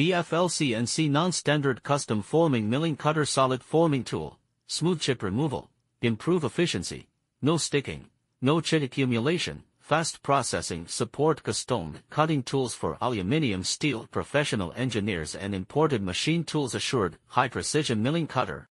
BFL CNC Non-Standard Custom Forming Milling Cutter Solid Forming Tool, Smooth Chip Removal, Improve Efficiency, No Sticking, No chip Accumulation, Fast Processing Support Custom Cutting Tools for Aluminium Steel Professional Engineers and Imported Machine Tools Assured High Precision Milling Cutter,